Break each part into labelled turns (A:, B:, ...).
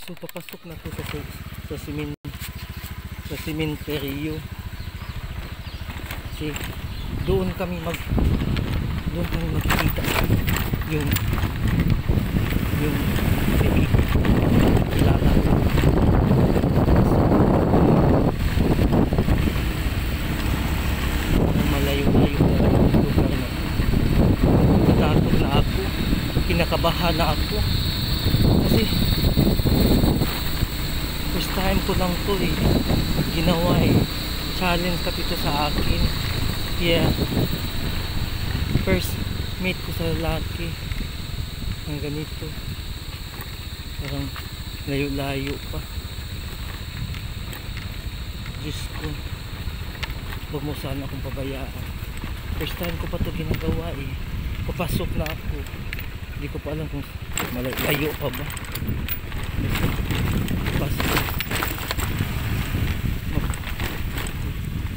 A: So papasok na to sa sa, simin sa simenteryo. Kasi doon kami mag doon kami magkikita yung yung kilala na yung lugar na. Kinakabahan na ako. Kasi first time ko lang to eh. Ginawa eh. Challenge ka ito sa akin. Yeah. First meet ko sa lalaki. Ang ganito. Parang layo-layo pa. Diyos ko. Huwag mo sana akong pabayaan. First time ko pa to ginagawa eh. Papasok na ako. Hindi ko pa alam kung malayo pa ba. Pasok. Ma ma maputik pala dito. Nagkatakot. Pasok na. Malapit na. Dami palang kahoy dito. Diyos. Ang layo.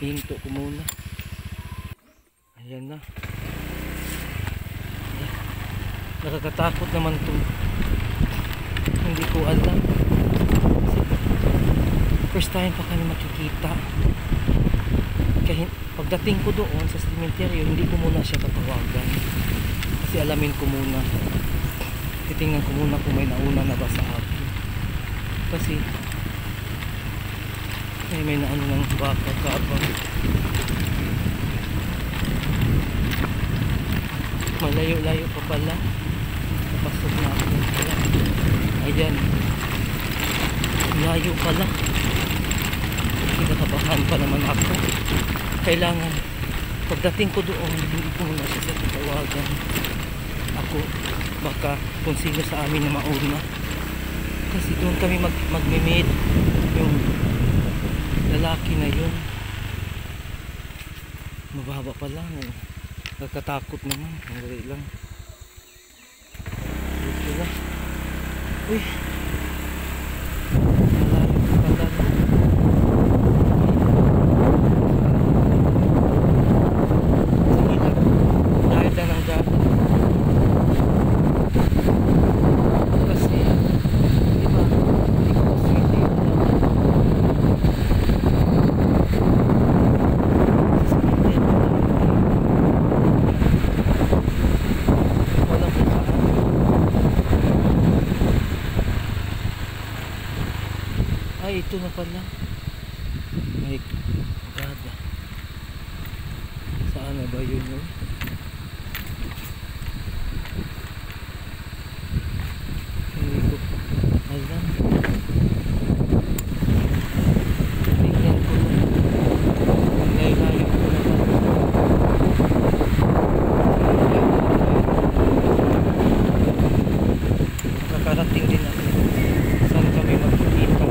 A: Hinto ko muna. Ayan na. Nakakatakot naman to. Hindi ko alam. First time pa kami makikita. Kaya pagdating ko doon sa cemetery, hindi ko muna siya tatawagan. Kasi alamin ko muna. Titingnan ko muna kung may nauna na ba sa akin. Kasi ay may naano ng baka kaabang. Malayo-layo pa pala. Pasok na ako. Ayan. Layo pala. Kinakabahan pa naman ako. Kailangan pagdating ko doon, hindi ko muna siya tatawagan. Ako, baka kung sino sa amin na mauna. Kasi doon kami mag magme-meet yung lalaki na yun. Mababa pa lang. eh. Nagkatakot naman. Ang dali lang. Dito. Uy. Malayo pala. Sige lang. Dahil lang ng dapat. Kasi, di ba, hindi ko kasi hindi Wala ko saan. Ay, ito na pala. My God. Saan na ba yun yun? Hindi ko alam. Tingnan ko lang. Ang layo-layo ko naman. Nakarating din ako. Saan kami magkikita?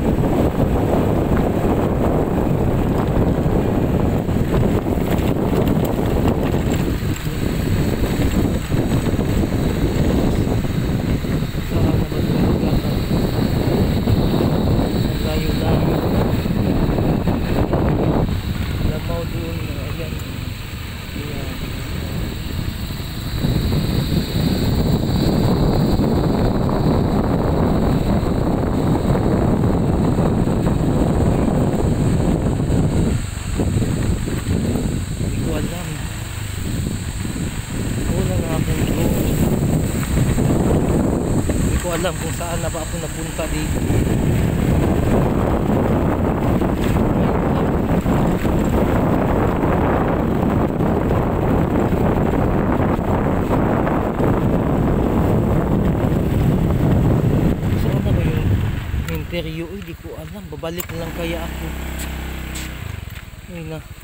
A: Saan na ba ito maglakad? Ang layo-layo. Lamaw doon. Ayan. Ayan. Hindi ko alam. Wala na akong road. Hindi ko alam kung saan na ba ako napunta dito. Ba yung interview? Uy, di ko alam. Babalik lang kaya ako. Ay na.